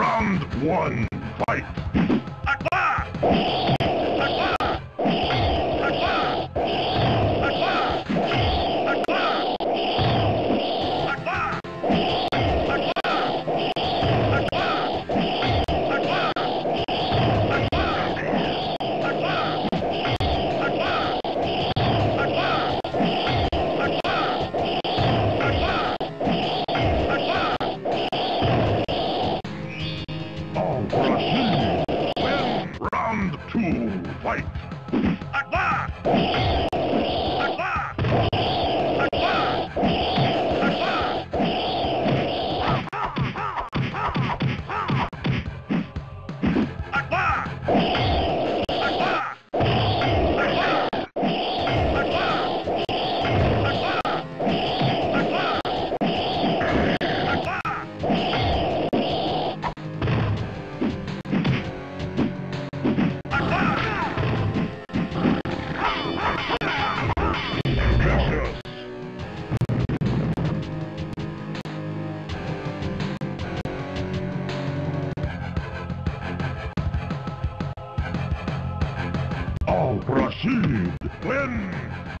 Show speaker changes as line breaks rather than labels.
Round one, fight! Akbar! Well, round two, fight! All proceed. Win.